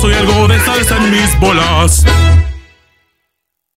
soy algo de salsa en mis bolas.